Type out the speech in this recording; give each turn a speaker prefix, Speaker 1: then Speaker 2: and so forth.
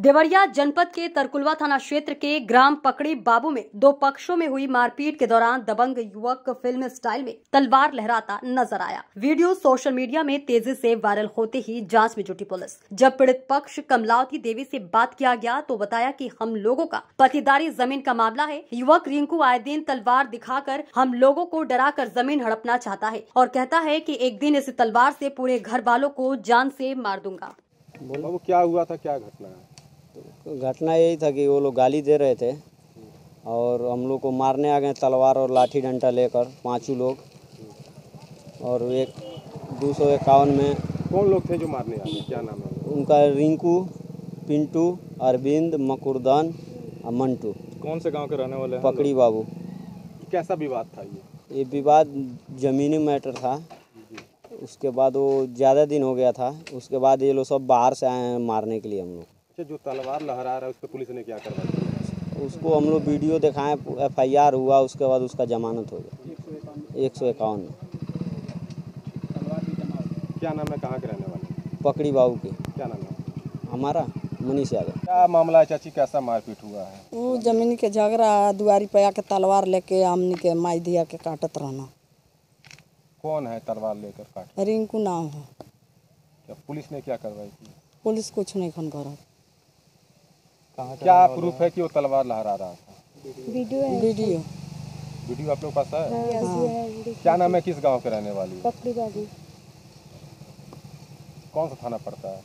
Speaker 1: देवरिया जनपद के तरकुलवा थाना क्षेत्र के ग्राम पकड़ी बाबू में दो पक्षों में हुई मारपीट के दौरान दबंग युवक फ़िल्म स्टाइल में तलवार लहराता नज़र आया। वीडियो सोशल मीडिया में तेज़ी से वायरल होते ही जाँच में जुटी पुलिस। जब पीड़ित पक्ष कमलावती देवी से बात किया गया तो बताया कि हम लोगों का पतिदारी ज़मीन का मामला है। युवक रिंकू आए दिन तलवार दिखाकर हम लोगों को डरा कर ज़मीन हड़पना चाहता है और कहता है की एक दिन इस तलवार से पूरे घर वालों को जान से मार दूँगा।
Speaker 2: बाबू क्या हुआ था, क्या घटना है?
Speaker 3: घटना यही था कि वो लोग गाली दे रहे थे और हम लोग को मारने आ गए तलवार और लाठी डंडा लेकर पाँचों लोग। और एक दो सौ इक्यावन में
Speaker 2: कौन लोग थे जो मारने आ गए क्या नाम है उनका?
Speaker 3: रिंकू पिंटू अरविंद मकुरदान और मंटू।
Speaker 2: कौन से गाँव के रहने वाले हैं
Speaker 3: पकड़ी बाबू।
Speaker 2: कैसा विवाद था ये?
Speaker 3: ये विवाद जमीनी मैटर था। उसके बाद वो ज़्यादा दिन हो गया था। उसके बाद ये लोग सब बाहर से आए हैं मारने के लिए हम लोग।
Speaker 2: अच्छा जो तलवार लहरा रहा है उस पर पुलिस ने क्या करवाई?
Speaker 3: उसको हम लोग वीडियो दिखाएँ एफ़ आई आर हुआ उसके बाद उसका जमानत हो गया। एक सौ इक्यावन में।
Speaker 2: क्या नाम है कहाँ के रहने वाले?
Speaker 3: पकड़ी बाबू के।
Speaker 2: क्या नाम है?
Speaker 3: हमारा मनीष यादव।
Speaker 2: क्या मामला है चाची? कैसा मारपीट हुआ है?
Speaker 4: वो ज़मीन के झगड़ा दुआरी पे आके तलवार लेके हमनी के माई दिया के काटत रहना।
Speaker 2: कौन है तलवार लेकर काट
Speaker 4: रिंकू नाम है।
Speaker 2: क्या पुलिस ने क्या करवाई की
Speaker 4: पुलिस कुछ नहीं खन करत
Speaker 2: क्या प्रूफ है कि वो तलवार लहरा रहा था?
Speaker 4: Video
Speaker 2: video. आप लोग पास है? क्या नाम है? किस गाँव के रहने वाली? है कौन सा थाना पड़ता है?